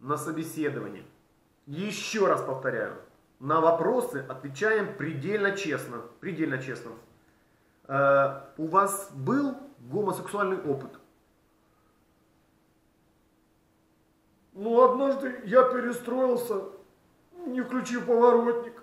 на собеседовании. Еще раз повторяю, на вопросы отвечаем предельно честно. Предельно честно. Э, у вас был гомосексуальный опыт? Ну, однажды я перестроился, не включив поворотник.